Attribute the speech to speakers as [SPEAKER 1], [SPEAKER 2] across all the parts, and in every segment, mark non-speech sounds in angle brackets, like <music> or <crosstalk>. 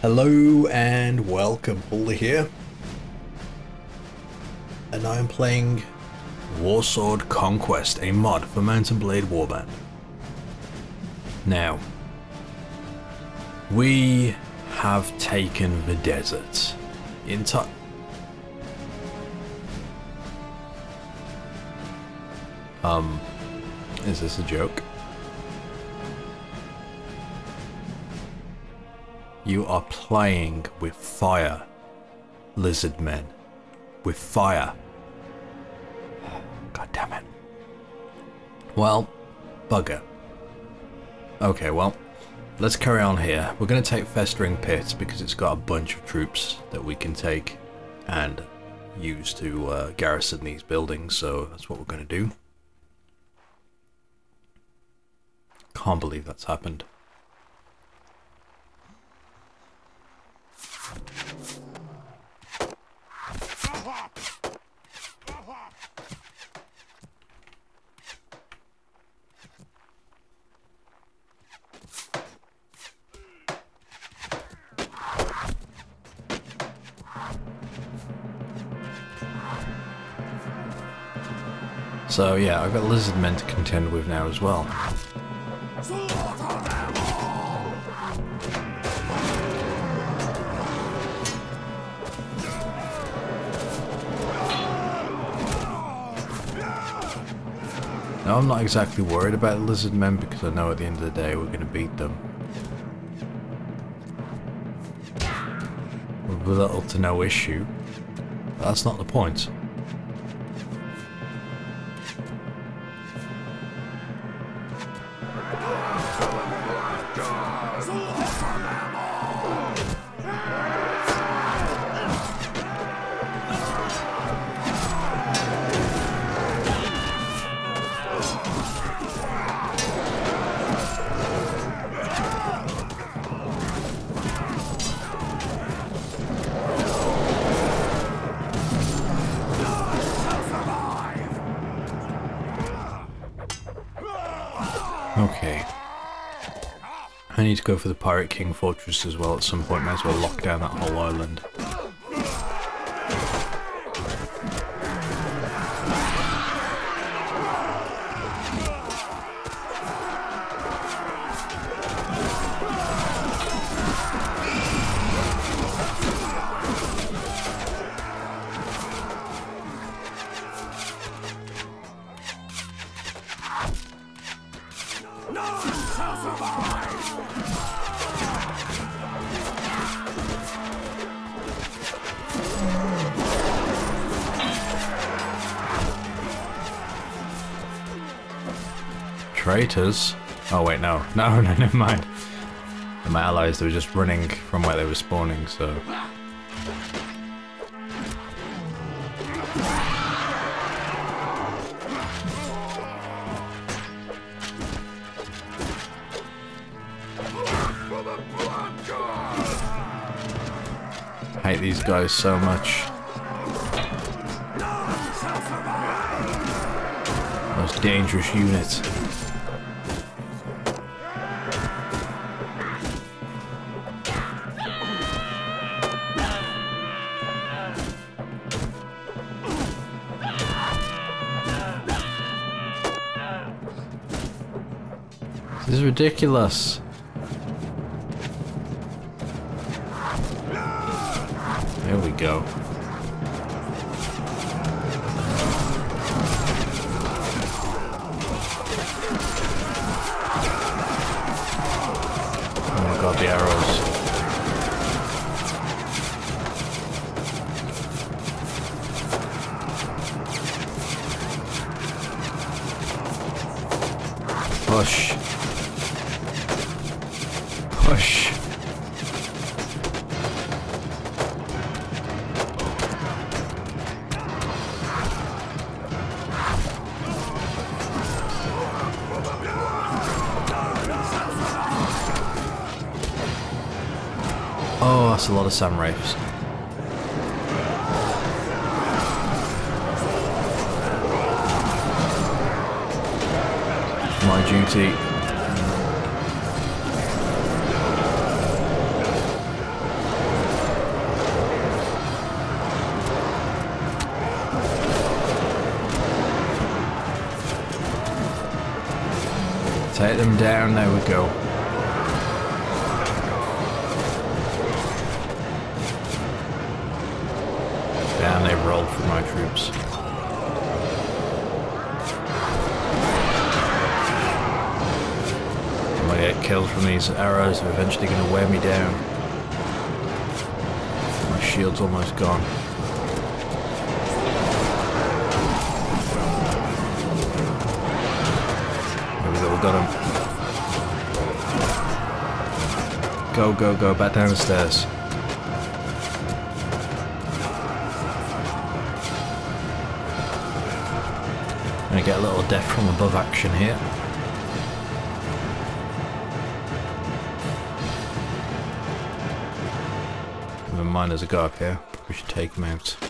[SPEAKER 1] Hello and welcome, Pauleh here. And I am playing Warsword Conquest, a mod for Mount & Blade Warband. Now, we have taken the desert. Into um, is this a joke? You are playing with fire, lizard men. With fire. God damn it. Well, bugger. Okay, well, let's carry on here. We're going to take Festering Pit because it's got a bunch of troops that we can take and use to uh, garrison these buildings, so that's what we're going to do. Can't believe that's happened. So yeah, I've got lizard men to contend with now as well. Now I'm not exactly worried about lizard men because I know at the end of the day we're going to beat them. With little to no issue. That's not the point. I need to go for the Pirate King Fortress as well at some point. Might as well lock down that whole island. Traitors? Oh wait, no. <laughs> No, no, never mind. And my allies, they were just running from where they were spawning, so... Hate these guys so much. Most dangerous unit. Is ridiculous. There we go. Oh my god, the arrows. Push. Oh, that's a lot of Samwraiths. My duty Take them down, there we go. Down they rolled for my troops. I'm gonna get killed from these arrows, they're eventually gonna wear me down. My shield's almost gone. Got him. Go, go, go, back down the stairs. Gonna get a little death from above action here. Never mind, there's a guy up here. We should take him out.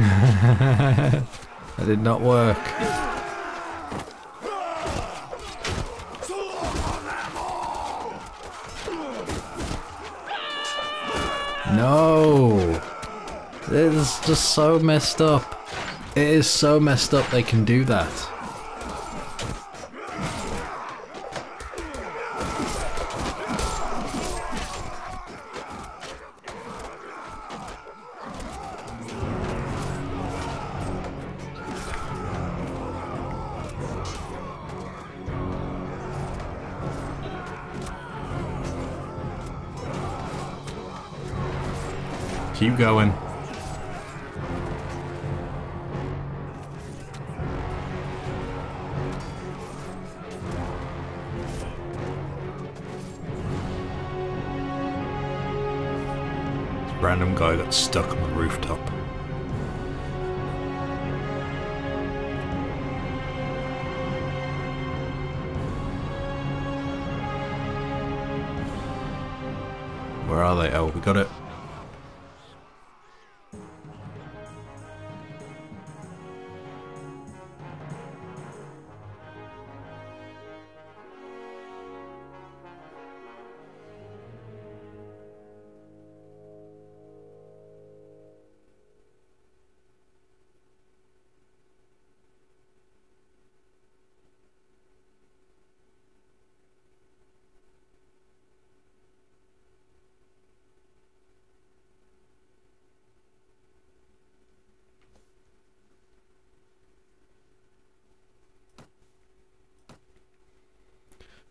[SPEAKER 1] <laughs> that did not work. No! It is just so messed up. It is so messed up they can do that. Keep going. Random guy got stuck on the rooftop. Where are they? Oh, we got it.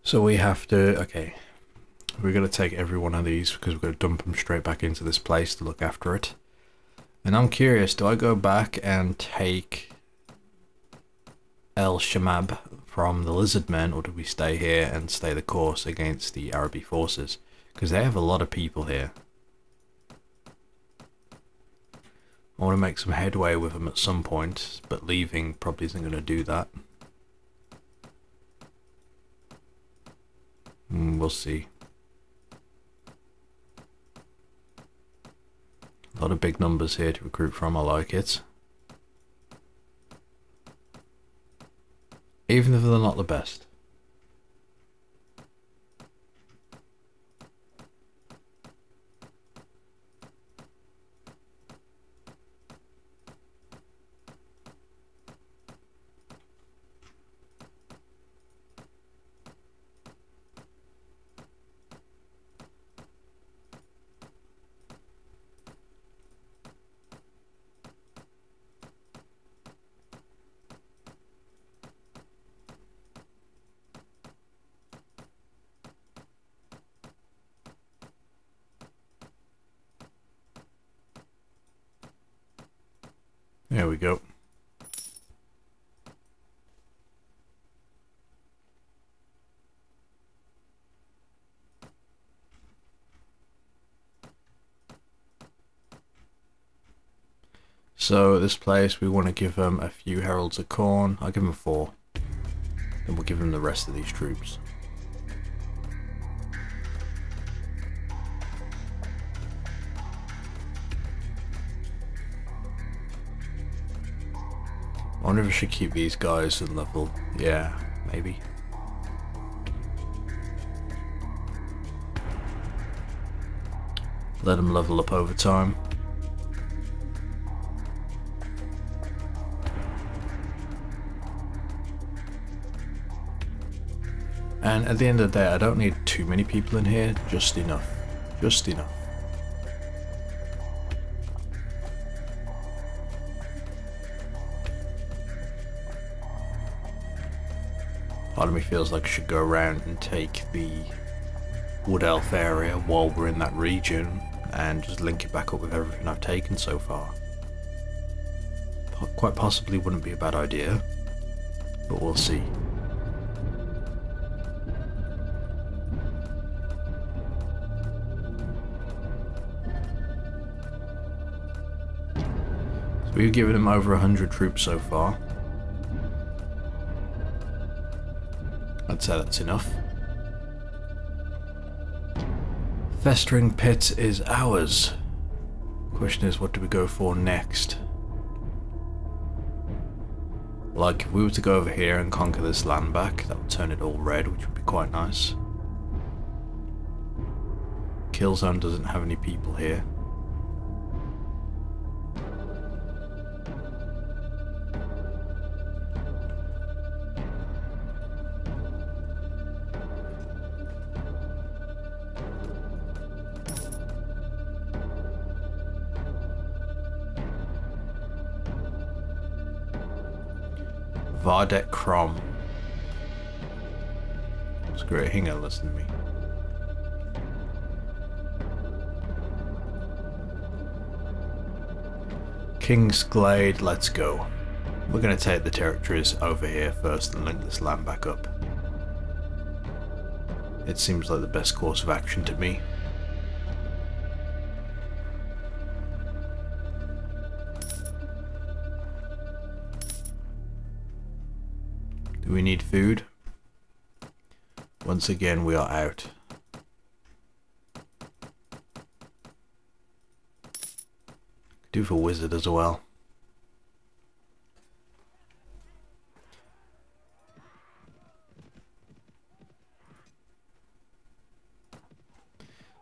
[SPEAKER 1] So we have to, okay, we're going to take every one of these because we're going to dump them straight back into this place to look after it. And I'm curious, do I go back and take El Shamab from the Lizard Men or do we stay here and stay the course against the Araby forces? Because they have a lot of people here. I want to make some headway with them at some point, but leaving probably isn't going to do that. Mm, we'll see. A lot of big numbers here to recruit from, I like it. Even if they're not the best. There we go. So this place, we want to give them a few heralds of corn. I'll give them four. Then we'll give them the rest of these troops. wonder if we should keep these guys at level. Yeah, maybe. Let them level up over time. And at the end of the day, I don't need too many people in here, just enough. Just enough. Of me feels like I should go around and take the Wood Elf area while we're in that region and just link it back up with everything I've taken so far. Quite possibly wouldn't be a bad idea, but we'll see. So we've given him over 100 troops so far. I'd say that's enough. Festering Pit is ours. Question is, what do we go for next? Like, if we were to go over here and conquer this land back, that would turn it all red, which would be quite nice. Killzone doesn't have any people here. Vardek Krom. Screw it, he ain't listen to me. King's Glade, let's go. We're going to take the territories over here first and link this land back up. It seems like the best course of action to me. Do we need food? Once again, we are out. Do for wizard as well.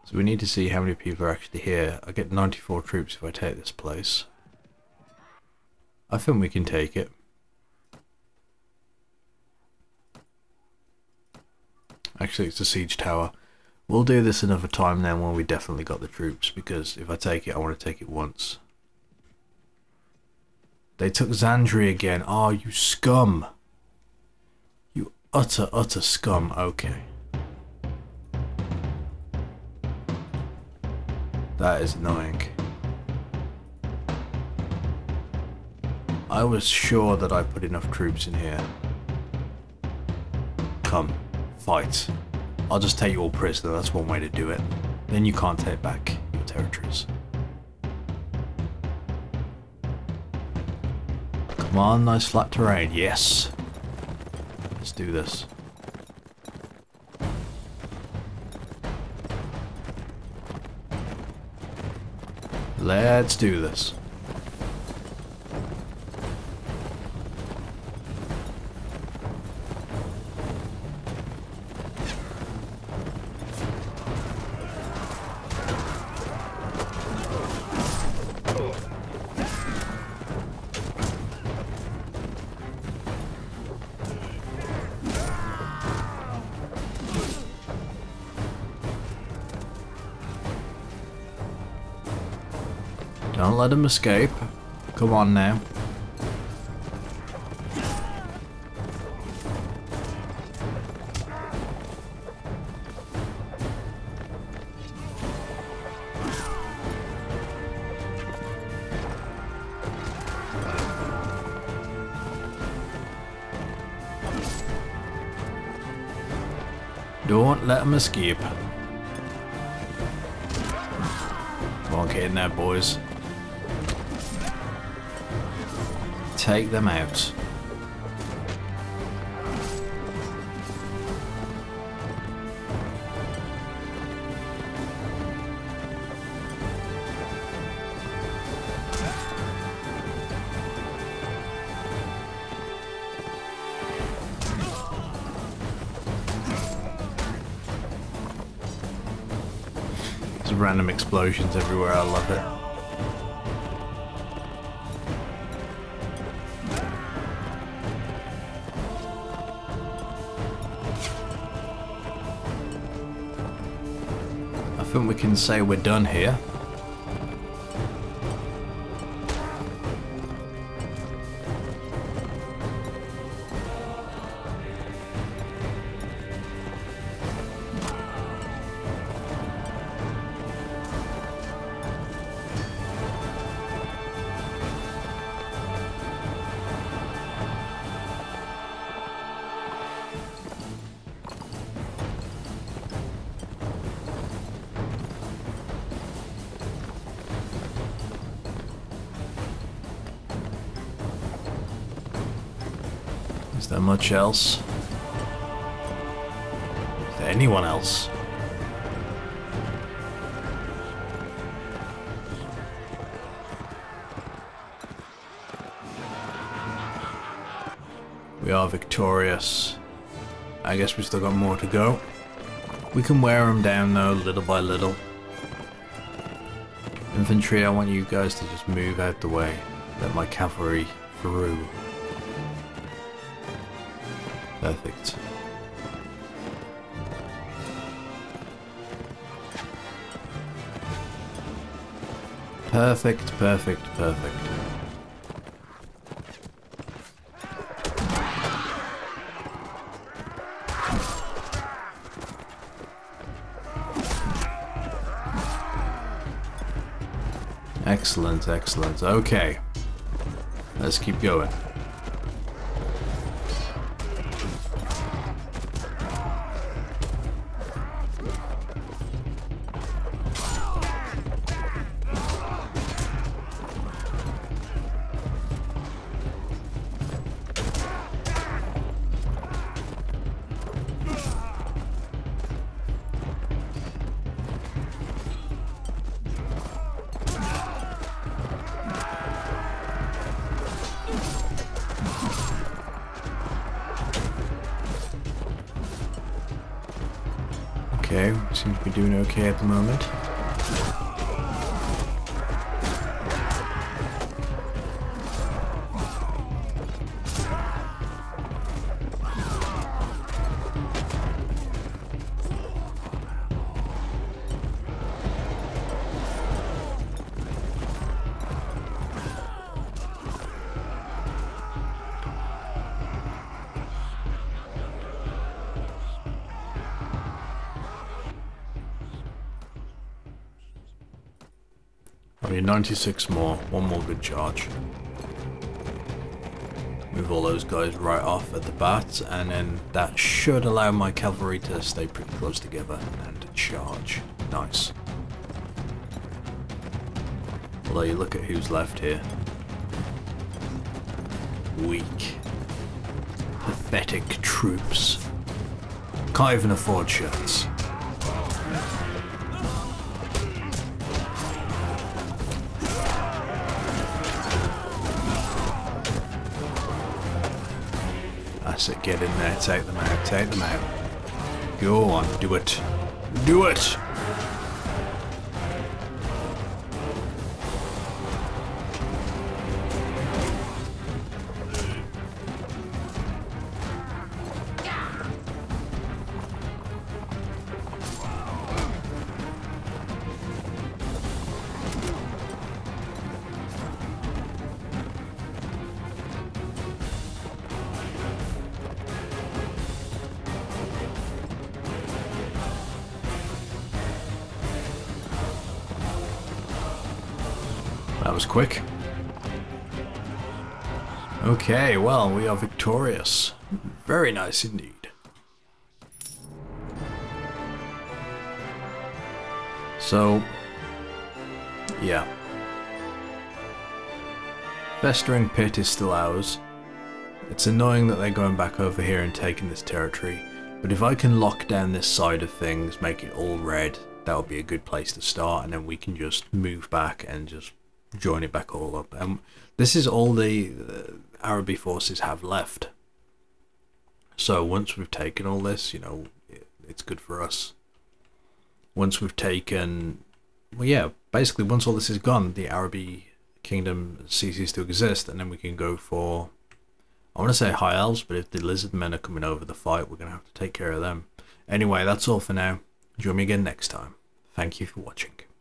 [SPEAKER 1] So we need to see how many people are actually here. I get 94 troops if I take this place. I think we can take it. Actually, it's a siege tower. We'll do this another time then when we definitely got the troops, because if I take it, I want to take it once. They took Xandri again. Oh, you scum. You utter, utter scum. Okay. That is annoying. I was sure that I put enough troops in here. Come fight. I'll just take you all prisoner, that's one way to do it. Then you can't take back your territories. Come on, nice flat terrain, yes. Let's do this. Let's do this. Don't let him escape. Come on now. Don't let him escape. Come on, get in there, boys. take them out. There's random explosions everywhere, I love it. Think we can say we're done here. Is there much else? Is there anyone else? We are victorious. I guess we still got more to go. We can wear them down though, little by little. Infantry, I want you guys to just move out the way. Let my cavalry through. Perfect. Perfect, perfect, perfect. Excellent, excellent. Okay. Let's keep going. Okay, seem to be doing okay at the moment. I need 96 more, one more good charge. Move all those guys right off at the bat, and then that should allow my cavalry to stay pretty close together and charge. Nice. Although you look at who's left here. Weak. Pathetic troops. Can't even afford shirts. It, get in there, take them out, take them out. Go on, do it. Do it! Was quick. Okay, well, we are victorious. Very nice indeed. So, yeah. Festering Pit is still ours. It's annoying that they're going back over here and taking this territory, but if I can lock down this side of things, make it all red, that would be a good place to start, and then we can just move back and just join it back all up. And this is all the uh, Araby forces have left. So once we've taken all this, you know, it, it's good for us. Once we've taken well, yeah, basically once all this is gone, the Araby kingdom ceases to exist, and then we can go for. I want to say high elves, but if the lizard men are coming over the fight, we're gonna have to take care of them. Anyway, that's all for now. Join me again next time. Thank you for watching.